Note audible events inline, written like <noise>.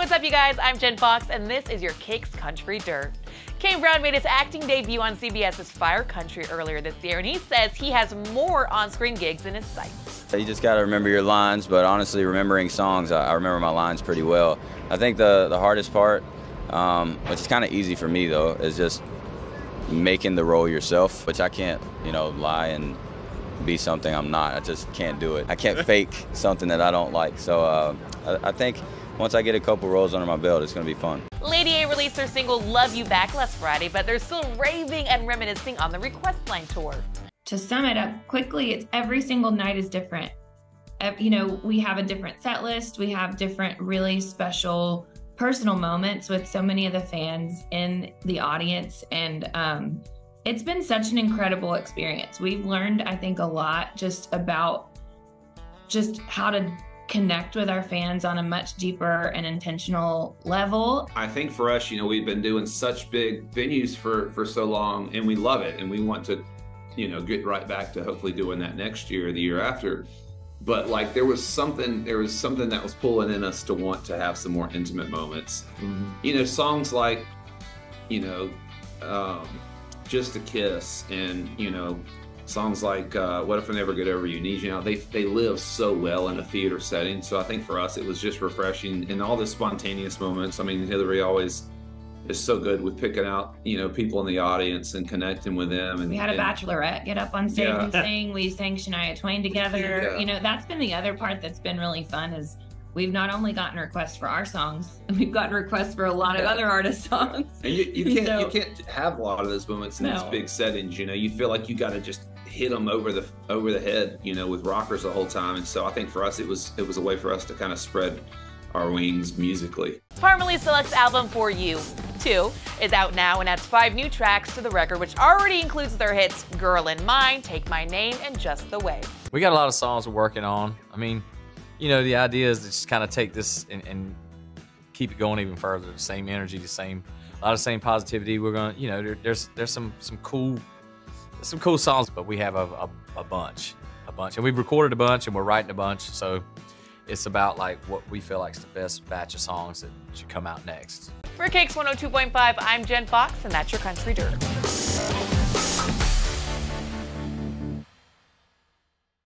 What's up, you guys? I'm Jen Fox, and this is your KIX Country Dirt. Kane Brown made his acting debut on CBS's Fire Country earlier this year, and he says he has more on-screen gigs in his sights. You just got to remember your lines, but honestly, remembering songs, I, remember my lines pretty well. I think the, the hardest part, um, which is kind of easy for me though, is just making the role yourself, which I can't, you know, lie and be something I'm not. I just can't do it. I can't <laughs> fake something that I don't like. So uh, I, I think once I get a couple roles under my belt, it's going to be fun. Lady A released their single Love You Back last Friday, but they're still raving and reminiscing on the Request Line tour. To sum it up quickly, it's every single night is different. You know, we have a different set list, we have different really special personal moments with so many of the fans in the audience and um, it's been such an incredible experience. We've learned, I think, a lot just about just how to connect with our fans on a much deeper and intentional level. I think for us, you know, we've been doing such big venues for for so long and we love it and we want to, you know, get right back to hopefully doing that next year or the year after. But like there was something there was something that was pulling in us to want to have some more intimate moments. Mm-hmm. You know, songs like, you know, um, just a kiss and, you know, songs like uh, "What If I Never Get Over You," "Need You Now," they they live so well in a theater setting. So I think for us, it was just refreshing and all the spontaneous moments. I mean, Hillary always is so good with picking out you know people in the audience and connecting with them. And we had a and, bachelorette get up on stage yeah. and sing. We sang Shania Twain together. <laughs> Yeah. You know, that's been the other part that's been really fun is we've not only gotten requests for our songs, <laughs> we've gotten requests for a lot of other artists' songs. And you, you can't so, you can't have a lot of those moments in no. these big settings. You know, you feel like you got to just hit them over the over the head, you know, with rockers the whole time. And so I think for us, it was it was a way for us to kind of spread our wings musically. Parmalee Select's album For You, 2, is out now and adds five new tracks to the record, which already includes their hits Girl in Mine, Take My Name, and Just the Way. We got a lot of songs we're working on. I mean, you know, the idea is to just kind of take this and, and keep it going even further. The same energy, the same, a lot of same positivity. We're gonna, you know, there, there's there's some some cool some cool songs, but we have a, a, a, bunch, a bunch, and we've recorded a bunch, and we're writing a bunch. So it's about like what we feel like is the best batch of songs that should come out next. For KIX 102.5, I'm Jen Fox, and that's your Country Dirt.